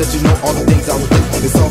that you know all the things I would do. It's all